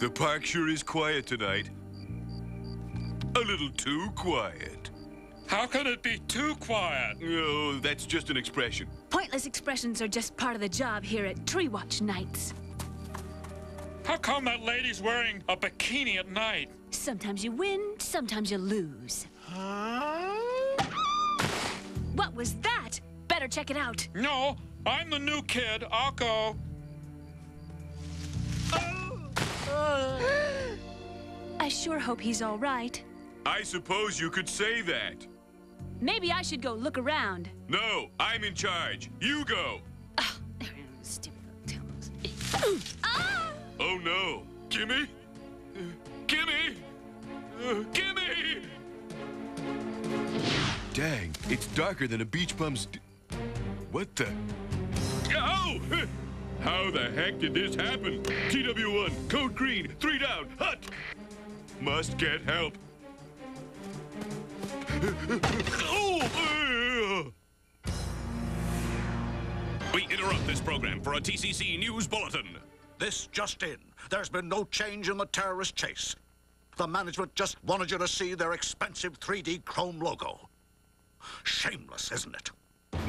The park sure is quiet tonight. A little too quiet. How can it be too quiet? Oh, that's just an expression. Pointless expressions are just part of the job here at Tree Watch Nights. How come that lady's wearing a bikini at night? Sometimes you win, sometimes you lose. Huh? What was that? Better check it out. No, I'm the new kid. I'll go. I sure hope he's all right. I suppose you could say that. Maybe I should go look around. No, I'm in charge. You go. Ah! Oh no. Gimme? Gimme? Uh, Gimme! Dang, it's darker than a beach bum's. D- what the? Oh! How the heck did this happen? TW1, code green, three down, hut! Must get help. oh! We interrupt this program for a TCC news bulletin. This just in. There's been no change in the terrorist chase. The management just wanted you to see their expensive 3D chrome logo. Shameless, isn't it?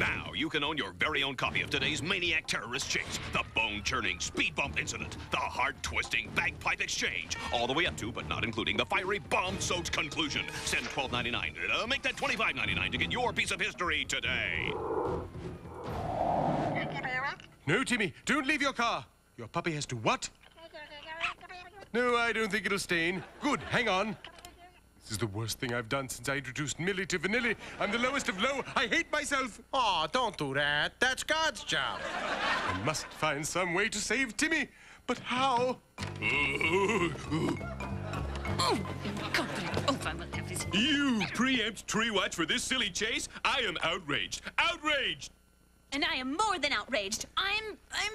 Now you can own your very own copy of today's maniac terrorist chase, the bone-churning speed bump incident, the heart-twisting bagpipe exchange, all the way up to, but not including, the fiery bomb-soaked conclusion. Send $12.99. Uh, make that $25.99 to get your piece of history today. No, Timmy, don't leave your car. Your puppy has to what? No, I don't think it'll stain. Good, hang on. This is the worst thing I've done since I introduced Milli to Vanilli. I'm the lowest of low. I hate myself. Oh, don't do that. That's God's job. I must find some way to save Timmy. But how? Oh, oh, you preempt tree watch for this silly chase? I am outraged. Outraged! And I am more than outraged. I'm. I'm.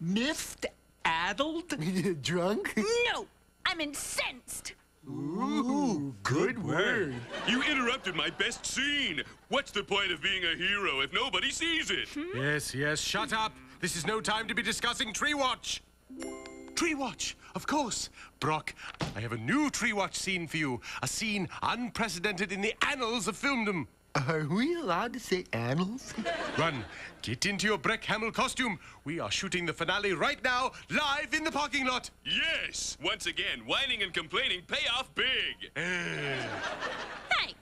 Miffed? Addled? Drunk? No! I'm incensed! Ooh, good word. You interrupted my best scene. What's the point of being a hero if nobody sees it? Hmm? Yes, yes, shut up. This is no time to be discussing Tree Watch. Tree Watch, of course. Brock, I have a new Tree Watch scene for you. A scene unprecedented in the annals of filmdom. Are we allowed to say annals? Run, get into your Breck Hamill costume. We are shooting the finale right now, live in the parking lot. Yes! Once again, whining and complaining pay off big. Hey!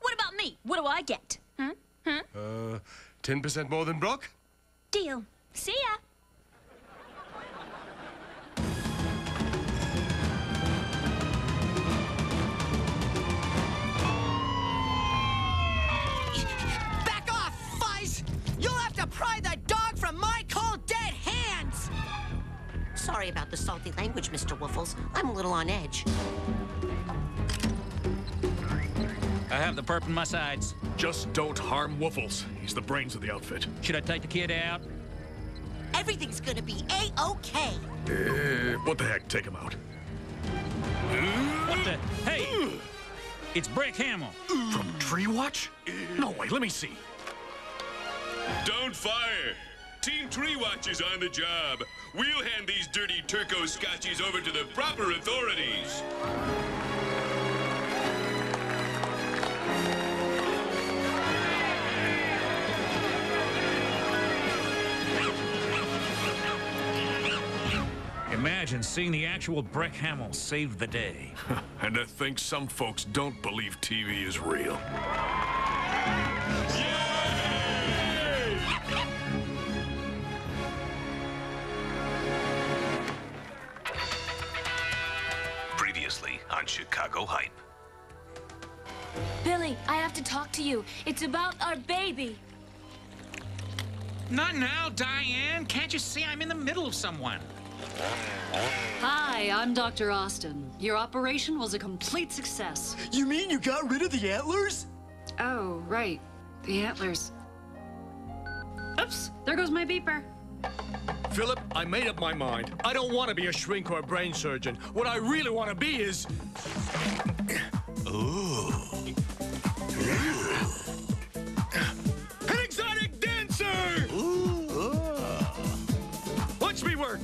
What about me? What do I get? Huh? Huh? Uh, 10% more than Brock? Deal. See ya. Sorry about the salty language, Mr. Wuffles. I'm a little on edge. I have the perp in my sights. Just don't harm Wuffles. He's the brains of the outfit. Should I take the kid out? Everything's gonna be A-OK. Uh, what the heck? Take him out. What the? Hey! It's Breck Hamill. From Tree Watch? No way, let me see. Don't fire! Team Tree Watch is on the job. We'll hand these dirty turco scotchies over to the proper authorities. Imagine seeing the actual Breck Hamill save the day. and to think some folks don't believe TV is real. Chicago Hype. Billy, I have to talk to you. It's about our baby. Not now, Diane. Can't you see I'm in the middle of someone? Hi, I'm Dr. Austin. Your operation was a complete success. You mean you got rid of the antlers? Oh, right. The antlers. Oops, there goes my beeper. Philip, I made up my mind. I don't want to be a shrink or a brain surgeon. What I really want to be is. Ooh. An exotic dancer! Watch me work.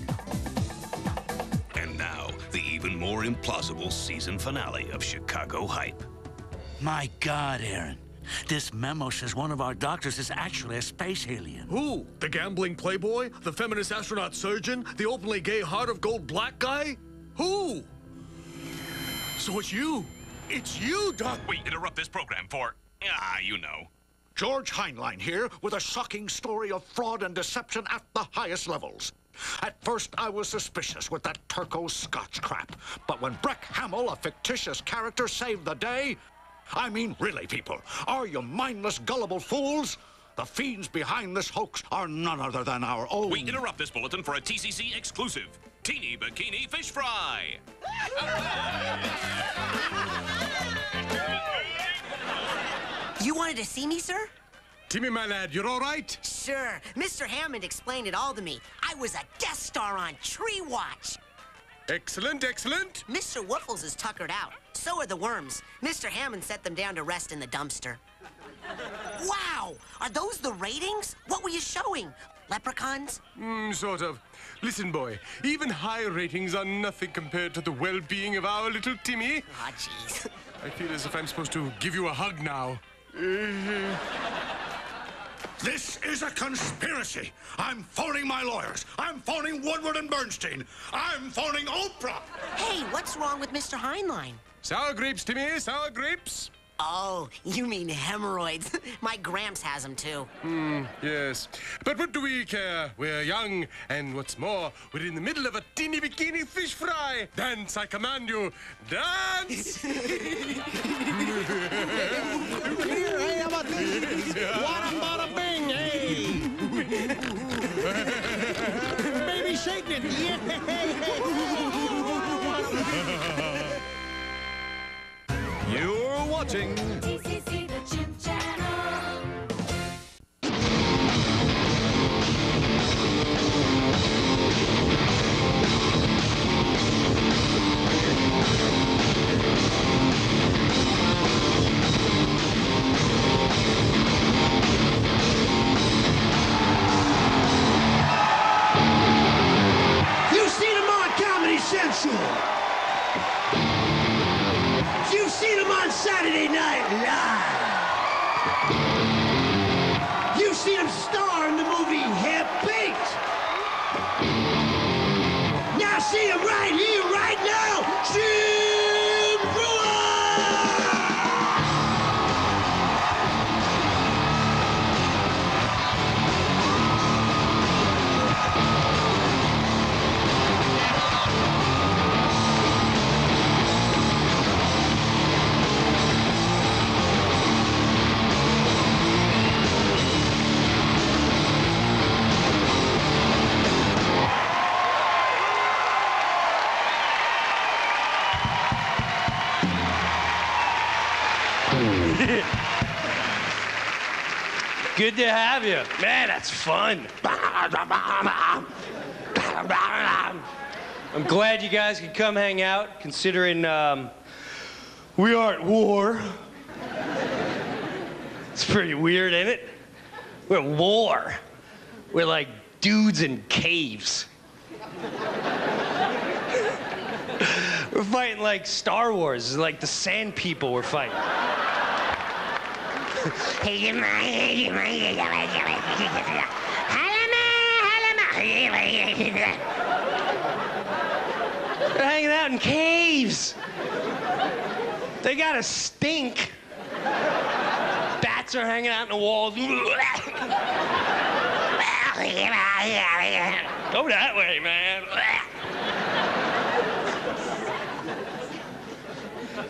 And now, the even more implausible season finale of Chicago Hype. My God, Aaron. This memo says one of our doctors is actually a space alien. Who? The gambling playboy? The feminist astronaut surgeon? The openly gay heart of gold black guy? Who? So it's you. It's you, Doc. We interrupt this program for, ah, you know. George Heinlein here with a shocking story of fraud and deception at the highest levels. At first, I was suspicious with that Turco Scotch crap. But when Breck Hamill, a fictitious character, saved the day, I mean, really, people, are you mindless, gullible fools? The fiends behind this hoax are none other than our own. We interrupt this bulletin for a TCC exclusive. Teeny Bikini Fish Fry. You wanted to see me, sir? Timmy, my lad, you're all right? Sure. Mr. Hammond explained it all to me. I was a Death Star on Tree Watch. Excellent, excellent. Mr. Wuffles is tuckered out. So are the worms. Mr. Hammond set them down to rest in the dumpster. Wow! Are those the ratings? What were you showing? Leprechauns? Mm, sort of. Listen, boy, even high ratings are nothing compared to the well-being of our little Timmy. Ah, oh, jeez. I feel as if I'm supposed to give you a hug now. This is a conspiracy. I'm phoning my lawyers. I'm phoning Woodward and Bernstein. I'm phoning Oprah. Hey, what's wrong with Mr. Heinlein? Sour grapes, Timmy, sour grapes. Oh, you mean hemorrhoids. My Gramps has them too. Hmm, yes. But what do we care? We're young, and what's more, we're in the middle of a teeny bikini fish fry. Dance, I command you. Dance! hey, how about this? What about a bing, hey? Baby shaking it. Yeah. You're watching Saturday Night Live. You've seen him star in the movie Half Baked. Now see him right here, Good to have you. Man, that's fun. I'm glad you guys could come hang out, considering um, we are at war. It's pretty weird, ain't it? We're at war. We're like dudes in caves. we're fighting like Star Wars, like the Sand People we're fighting. They're hanging out in caves. They got a stink. Bats are hanging out in the walls. Go that way, man.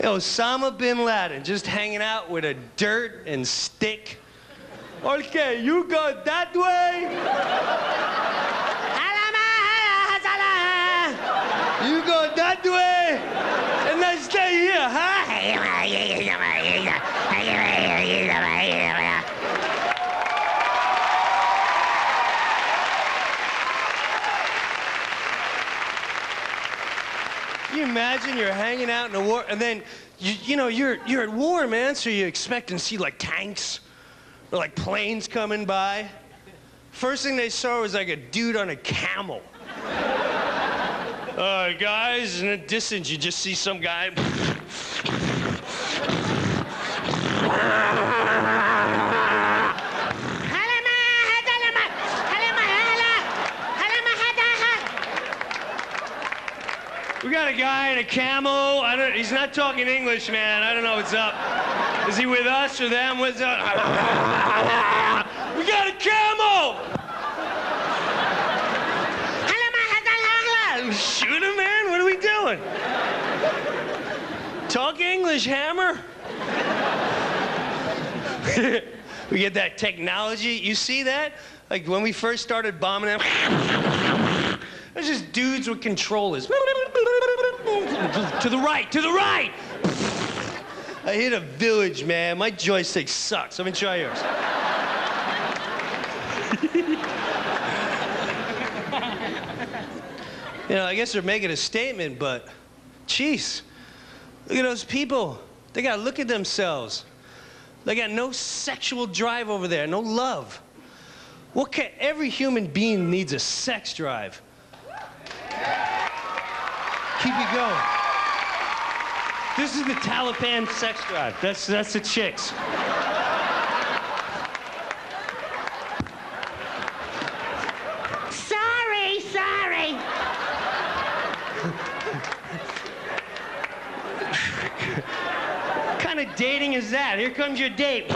Osama bin Laden just hanging out with a dirt and stick. Okay, you go that way. You go that way, and then stay here, huh? Can you imagine you're hanging out in a war, and then you, you know you're you're at war, man. So you expect to see like tanks or like planes coming by. First thing they saw was like a dude on a camel. Uh, guys, in the distance, you just see some guy. got a guy in a camo. I don't. He's not talking English, man. I don't know what's up. Is he with us or them? What's up? We got a camo. Shoot him, man. What are we doing? Talk English, Hammer. we get that technology. You see that? Like when we first started bombing them. There's just dudes with controllers. To the right, to the right! I hit a village, man. My joystick sucks. Let me try yours. you know, I guess they're making a statement, but jeez, look at those people. They gotta look at themselves. They got no sexual drive over there, no love. What can every human being needs a sex drive? Keep it going. This is the Taliban sex drive. That's that's the chicks. Sorry, sorry. What kind of dating is that? Here comes your date.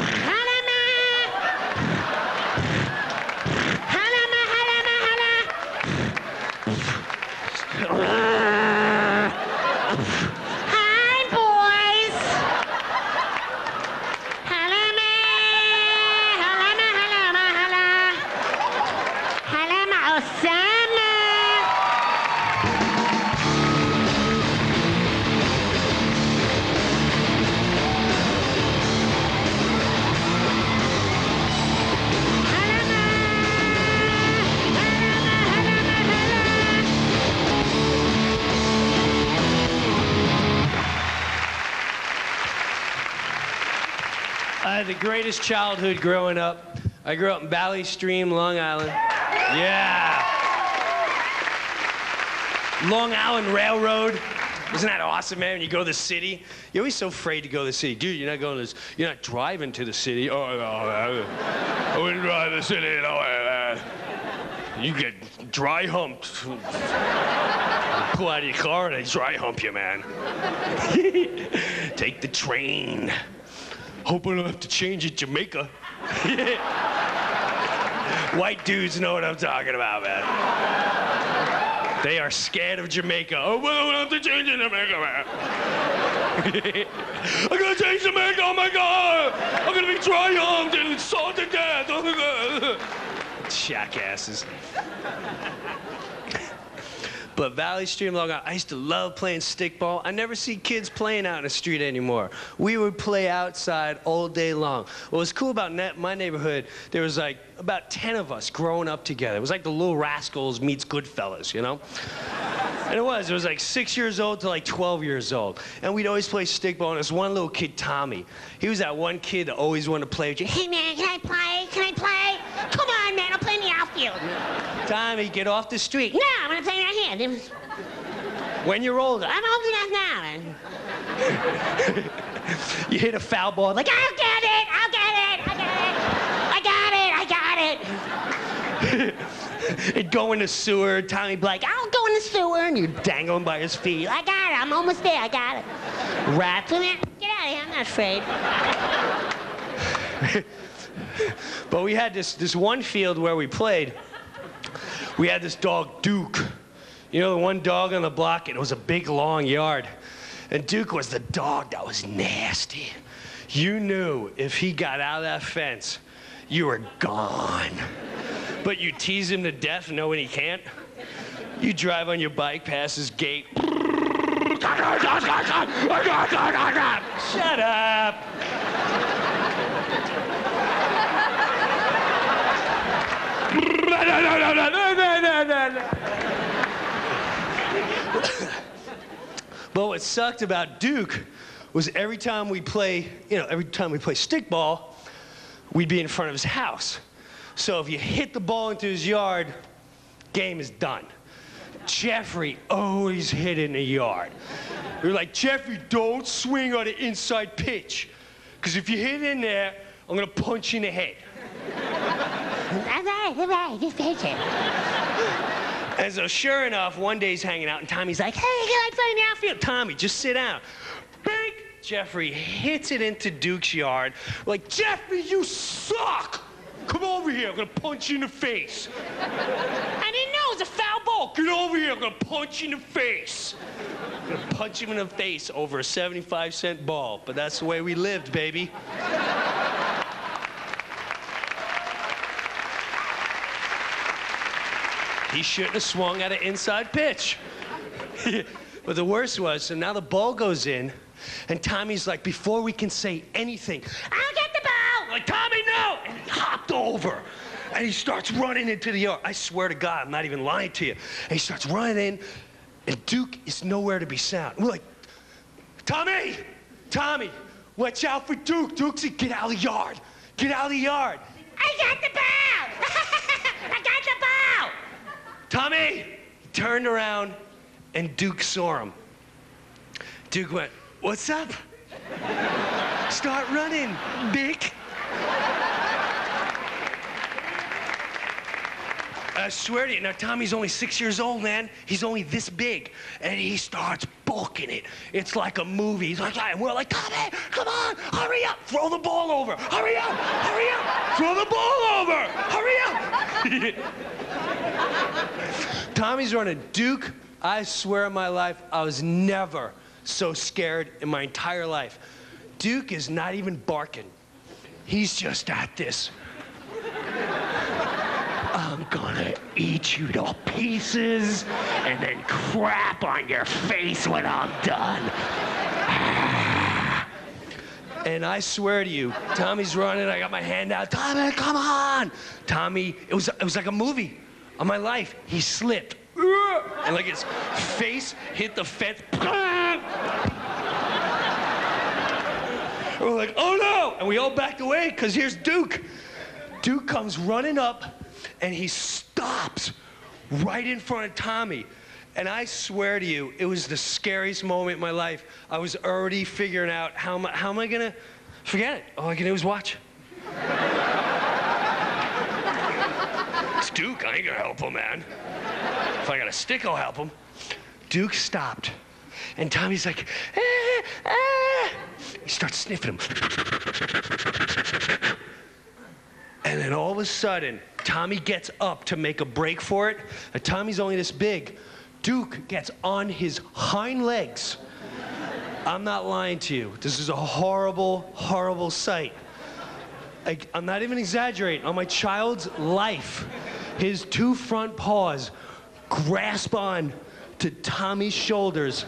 Greatest childhood growing up. I grew up in Valley Stream, Long Island. Yeah. Long Island Railroad. Isn't that awesome, man? When you go to the city, you're always so afraid to go to the city. Dude, you're not going to this, you're not driving to the city. Oh, no, I, I wouldn't drive to the city, man. You get dry humped. Pull out of your car and they dry hump you, man. Take the train. Hope I don't have to change at Jamaica. White dudes know what I'm talking about, man. They are scared of Jamaica. Oh, I don't have to change in Jamaica, man. I'm gonna change Jamaica, oh my god! I'm gonna be triumphed and sawed to death. Jackasses. But Valley Stream, Long Island, I used to love playing stickball. I never see kids playing out in the street anymore. We would play outside all day long. What was cool about my neighborhood, there was like about 10 of us growing up together. It was like the Little Rascals meets Goodfellas, you know? And it was. It was like six years old to like 12 years old. And we'd always play stickball. And this one little kid, Tommy, he was that one kid that always wanted to play with you. Hey, man, can I play? Can I play? Come on, man, I'll play in the outfield. Tommy, get off the street. No, I'm gonna play right here. When you're older. I'm old enough now. You hit a foul ball, like, I'll get it. I'll get it. I got it. I got it. I got it. it'd go in the sewer. Tommy'd be like, I'll go in the sewer. and you dangle him by his feet. I got it. I'm almost there. I got it. Rats. Get out of here. I'm not afraid. But we had this, this one field where we played. We had this dog, Duke. You know, the one dog on the block, and it was a big, long yard. And Duke was the dog that was nasty. You knew if he got out of that fence, you were gone. But you tease him to death knowing he can't. You drive on your bike past his gate. Shut up. But what sucked about Duke was every time we play, you know, every time we play stickball, we'd be in front of his house. So if you hit the ball into his yard, game is done. Jeffrey always hit in the yard. We were like, Jeffrey, don't swing on the inside pitch. Because if you hit in there, I'm going to punch you in the head. Just pitch. And so, sure enough, one day he's hanging out, and Tommy's like, hey, you like playing the outfield? Tommy, just sit down. Bang! Jeffrey hits it into Duke's yard. Like, Jeffrey, you suck! Come over here, I'm gonna punch you in the face. I didn't know it was a foul ball. Get over here, I'm gonna punch you in the face. I'm gonna punch him in the face over a 75 cent ball, but that's the way we lived, baby. He shouldn't have swung at an inside pitch. but the worst was, so now the ball goes in, and Tommy's like, before we can say anything, I'll get the ball! Like, Tommy, no! And he hopped over. And he starts running into the yard. I swear to God, I'm not even lying to you. And he starts running in, and Duke is nowhere to be found. We're like, Tommy! Tommy, watch out for Duke. Duke's get out of the yard. Get out of the yard. I got the ball! I got the ball! Tommy! He turned around and Duke saw him. Duke went, What's up? Start running, Dick. I swear to you, now Tommy's only six years old, man. He's only this big. And he starts booking it. It's like a movie. He's like, and we're like, Tommy, come on, hurry up, throw the ball over. Hurry up, hurry up, throw the ball over. Hurry up. Tommy's running. Duke, I swear on my life, I was never so scared in my entire life. Duke is not even barking. He's just at this. I'm gonna eat you to pieces and then crap on your face when I'm done. And I swear to you, Tommy's running. I got my hand out. Tommy, come on! Tommy, it was it was like a movie. On my life, he slipped, and like his face hit the fence. We're like, oh no! And we all backed away because here's Duke. Duke comes running up and he stops right in front of Tommy. And I swear to you, it was the scariest moment in my life. I was already figuring out how am I, how am I gonna forget it? All I can do is watch. Duke. I ain't gonna help him, man. If I got a stick, I'll help him. Duke stopped. And Tommy's like, ah, ah. He starts sniffing him. And then all of a sudden, Tommy gets up to make a break for it. And Tommy's only this big. Duke gets on his hind legs. I'm not lying to you. This is a horrible, horrible sight. I, I'm not even exaggerating. On my child's life, his two front paws grasp on to Tommy's shoulders,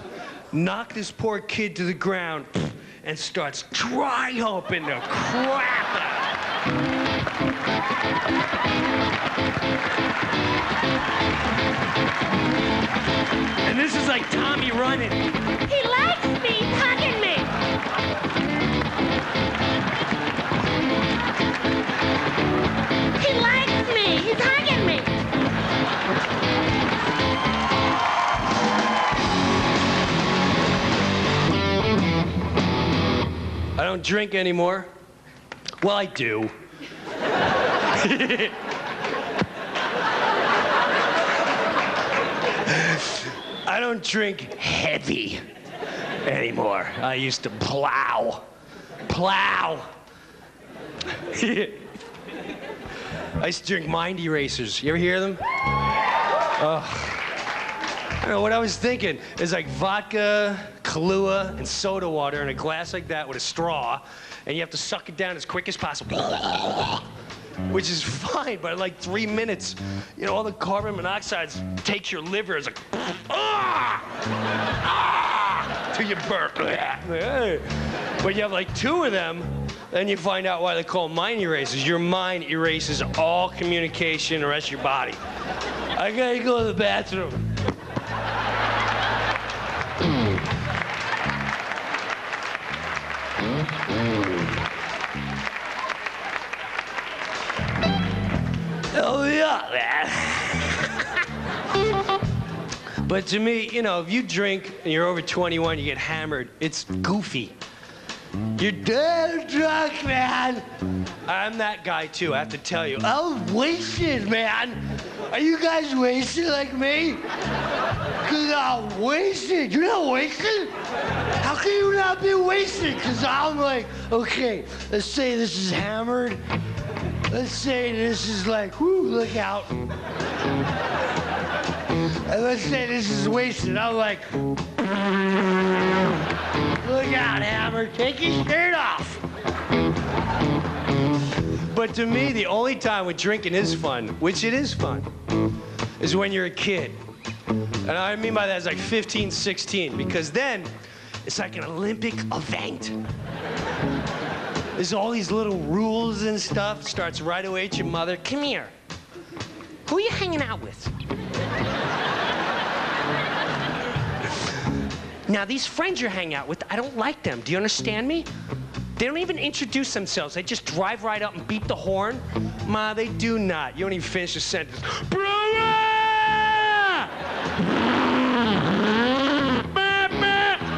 knock this poor kid to the ground, and starts dry humping the crap out. And this is like Tommy running. He likes me, he's drink anymore. Well, I do. I don't drink heavy anymore. I used to plow. Plow. I used to drink mind erasers. You ever hear them? Ugh. Don't know what I was thinking. is like vodka, Kahlua, and soda water in a glass like that with a straw, and you have to suck it down as quick as possible. Which is fine, but like three minutes, you know, all the carbon monoxide takes your liver. It's like, ah, ah, you burp. But you have like two of them, then you find out why they call mind erasers. Your mind erases all communication, the rest of your body. I gotta go to the bathroom. But to me, you know, if you drink and you're over 21, you get hammered, it's goofy. You're dead drunk, man. I'm that guy too, I have to tell you. I was wasted, man. Are you guys wasted like me? Cause I'm wasted. You're not wasted? How can you not be wasted? Cause I'm like, okay, let's say this is hammered. Let's say this is like, whoo, look out. And let's say this is wasted. I'm like, look out, Hammer. Take your shirt off. But to me, the only time when drinking is fun, which it is fun, is when you're a kid. And I mean by that is like 15, 16, because then it's like an Olympic event. There's all these little rules and stuff. Starts right away at your mother. Come here. Who are you hanging out with? Now, these friends you're hanging out with, I don't like them. Do you understand me? They don't even introduce themselves. They just drive right up and beat the horn. Ma, they do not. You don't even finish the sentence.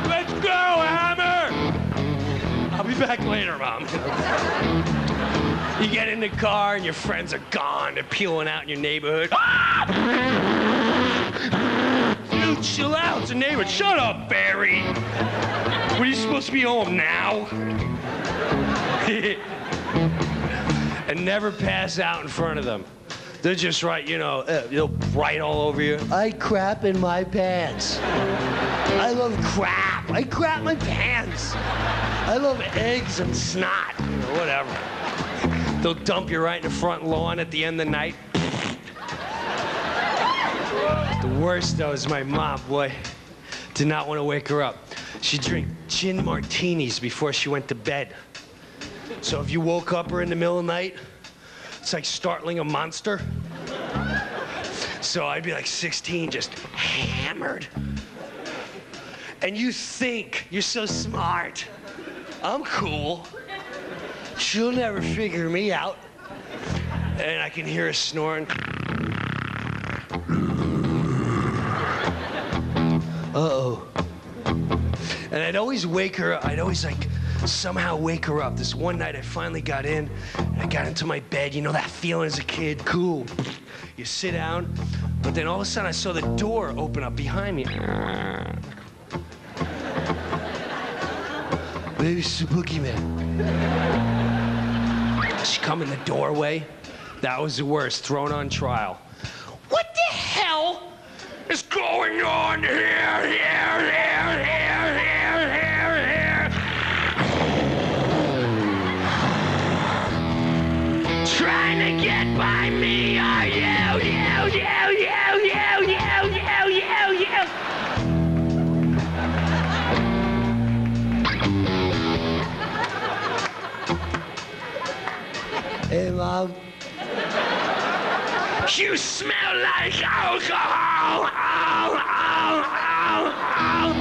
Let's go, Hammer! I'll be back later, Mom. You get in the car and your friends are gone. They're peeling out in your neighborhood. Ah! Dude, chill out. It's a neighborhood. Shut up, Barry. What are you supposed to be home now? and never pass out in front of them. They're just right, you know, uh, they'll write all over you. I crap in my pants. I love crap. I crap my pants. I love eggs and snot, you know, whatever. They'll dump you right in the front lawn at the end of the night. The worst, though, is my mom, boy. Did not want to wake her up. She'd drink gin martinis before she went to bed. So if you woke up her in the middle of the night, it's like startling a monster. So I'd be like 16, just hammered. And you think you're so smart. I'm cool. She'll never figure me out. And I can hear her snoring. Uh-oh. And I'd always wake her. I'd always like somehow wake her up. This one night I finally got in. And I got into my bed. You know that feeling as a kid? Cool. You sit down. But then all of a sudden I saw the door open up behind me. Baby, the boogeyman. She come in the doorway. That was the worst. Thrown on trial. What the hell is going on here? Here, here, here, here, here, here. Trying to get by me, are you? You, you, you, you, you, you, you, you. Hey, Mom. You smell like alcohol! Ow, ow, ow, ow.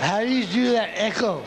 How do you do that echo?